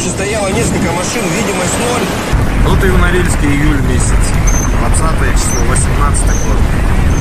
Снаружи стояло несколько машин, видимость ноль. Ну, вот и в Норильске июль месяц. 20 число, 18 год.